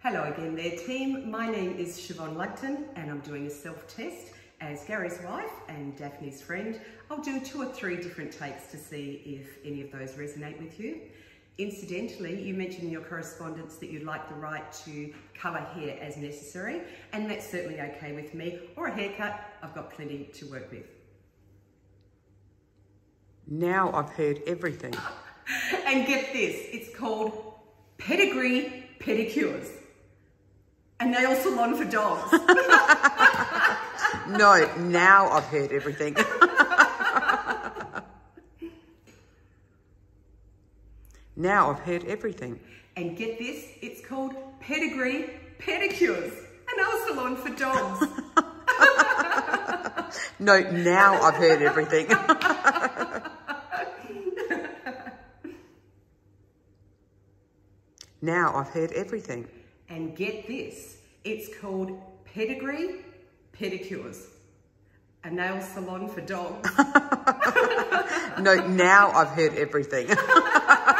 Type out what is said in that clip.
Hello again there team. My name is Sioban Lugton and I'm doing a self-test as Gary's wife and Daphne's friend. I'll do two or three different takes to see if any of those resonate with you. Incidentally, you mentioned in your correspondence that you'd like the right to colour hair as necessary, and that's certainly okay with me, or a haircut, I've got plenty to work with. Now I've heard everything. and get this, it's called pedigree pedicures. A nail salon for dogs. no, now I've heard everything. now I've heard everything. And get this, it's called pedigree pedicures. A nail salon for dogs. no, now I've heard everything. now I've heard everything. And get this, it's called Pedigree Pedicures, a nail salon for dogs. no, now I've heard everything.